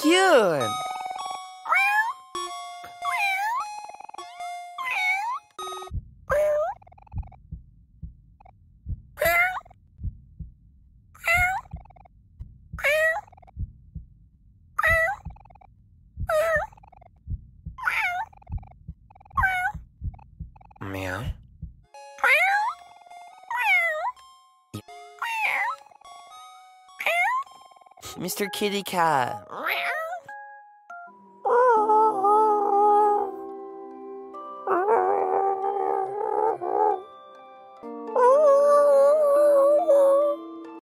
cute. Meow. Mr. Kitty Cat.